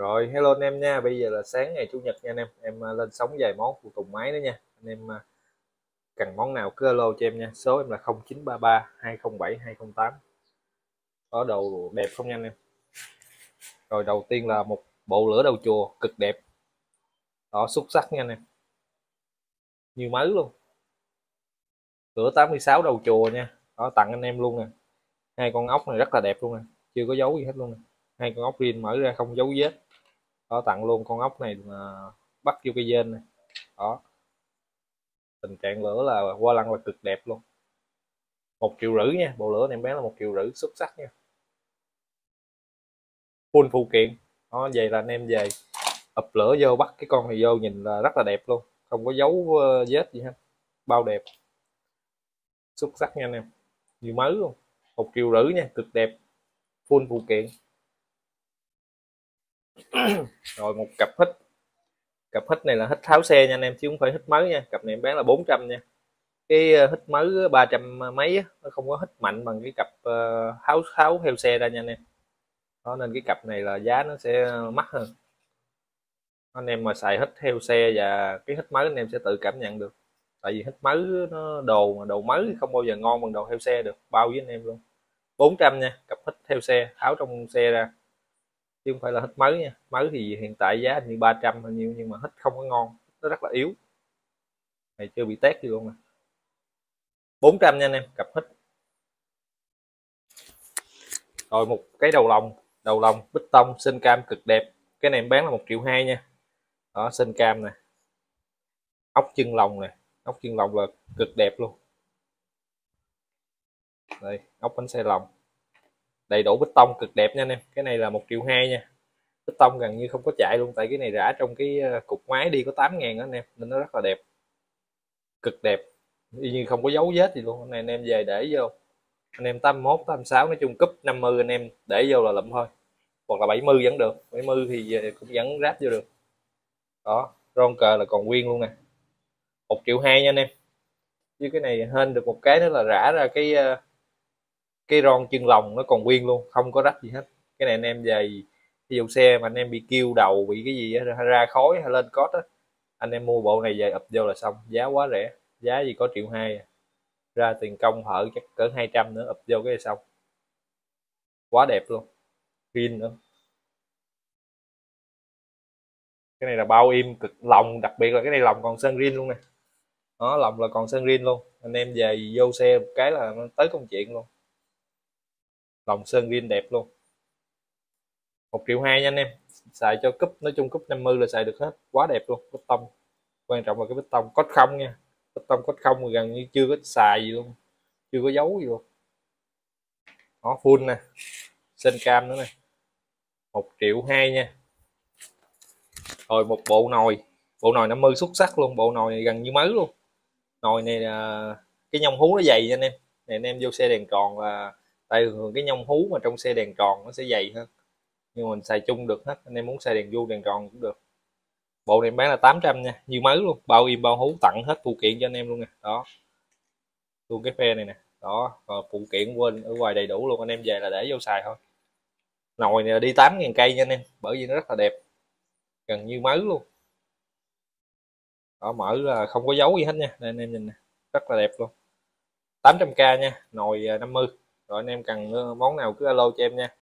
Rồi hello anh em nha, bây giờ là sáng ngày Chủ nhật nha anh em, em à, lên sóng vài món phụ tùng máy nữa nha. Anh em à, cần món nào cứ alo cho em nha, số em là 0933 207 208. Có đồ đẹp không nha anh em. Rồi đầu tiên là một bộ lửa đầu chùa cực đẹp. Đó xuất sắc nha anh em. nhiều mới luôn. Lửa 86 đầu chùa nha. Đó tặng anh em luôn nè. Hai con ốc này rất là đẹp luôn nè, chưa có dấu gì hết luôn nè hai con ốc riêng mở ra không dấu vết đó tặng luôn con ốc này mà bắt vô cây dên này. Đó. Tình trạng lửa là qua lăng là cực đẹp luôn. Một triệu rưỡi nha, bộ lửa này em bé là một triệu rưỡi xuất sắc nha. Full phụ kiện. Đó, vậy là anh em về, ập lửa vô, bắt cái con này vô nhìn là rất là đẹp luôn. Không có dấu ờ, vết gì hết. Bao đẹp. Xuất sắc nha anh em. Như mới luôn. Một triệu rưỡi nha, cực đẹp. Full phụ kiện. rồi một cặp hít. Cặp hít này là hít tháo xe nha anh em, chứ không phải hít mới nha. Cặp này em bán là 400 nha. Cái ờ, hít mới 300 mấy nó không có hít mạnh bằng cái cặp ờ, tháo tháo theo xe ra nha anh em. Đó, nên cái cặp này là giá nó sẽ mắc hơn. Anh em mà xài hít theo xe và cái hít mới anh em sẽ tự cảm nhận được. Tại vì hít mới nó đồ mà đồ mới không bao giờ ngon bằng đồ theo xe được. Bao với anh em luôn. 400 nha, cặp hít theo xe, tháo trong xe ra chứ không phải là hít mới nha. Mới thì hiện tại giá như 300 bao nhiêu, nhưng mà hít không có ngon. Nó rất là yếu. Này, chưa bị test gì luôn nè. 400 nha anh em, cặp hít. Rồi một cái đầu lòng đầu lòng bích tông sinh cam cực đẹp. Cái này em bán là một triệu hai nha. Đó sinh cam nè. Ốc chân lòng nè. Ốc chân lòng là cực đẹp luôn. Đây, ốc bánh xe lòng đầy đủ bích tông cực đẹp nha anh em. Cái này là một triệu hai nha. Bích tông gần như không có chạy luôn, tại cái này rã trong cái ờ, cục máy đi có 8 ngàn đó anh em, nên nó rất là đẹp. Cực đẹp. Y như không có dấu vết gì luôn. Này anh em về để vô. Anh em 81 86 nói chung cúp 50 anh em, để vô là lụm thôi. Hoặc là 70 vẫn được. 70 thì cũng vẫn ráp vô được. Đó ron cờ là còn nguyên luôn nè. Một triệu hai nha anh em. Chứ cái này hên được một cái nữa là rã ra cái ờ, cái ron chân lòng nó còn nguyên luôn không có rách gì hết. Cái này anh em về ví dụ xe mà anh em bị kêu đầu bị cái gì ra, ra khói hay lên cót á anh em mua bộ này về ập vô là xong. Giá quá rẻ giá gì có triệu hai à. ra tiền công hở chắc cỡ 200 nữa ập vô cái này xong. Quá đẹp luôn pin nữa. Cái này là bao im cực lòng đặc biệt là cái này lòng còn sơn rin luôn nè. Đó lòng là còn sơn rin luôn. Anh em về vô xe một cái là nó tới công chuyện luôn lòng sơn green đẹp luôn. Một triệu hai nha anh em. Xài cho cúp, nói chung cúp 50 là xài được hết. Quá đẹp luôn, bích tông. Quan trọng là cái bích tông cốt không nha. Bích tông cốt không gần như chưa có xài gì luôn. Chưa có dấu gì luôn. Nó full nè. Sơn cam nữa nè. Một triệu hai nha. Rồi một bộ nồi. Bộ nồi 50 xuất sắc luôn. Bộ nồi này gần như mới luôn. Nồi này là cái nhông hú nó dày nha anh em. Này anh em vô xe đèn tròn là tại thường cái nhông hú mà trong xe đèn tròn nó sẽ dày hơn. Nhưng mình xài chung được hết, anh em muốn xài đèn vuông, đèn tròn cũng được. Bộ này bán là 800 nha như mới luôn, bao im bao hú, tặng hết phụ kiện cho anh em luôn nè. Đó. Luôn cái phe này nè. Đó rồi phụ kiện quên, ở ngoài đầy đủ luôn, anh em về là để vô xài thôi. Nồi này đi 8.000 cây nha anh em, bởi vì nó rất là đẹp. Gần như mới luôn. Đó, mở là không có dấu gì hết nha đây anh em nhìn nè, rất là đẹp luôn. 800k nha, nồi à, 50 rồi anh em cần ờ, món nào cứ alo cho em nha.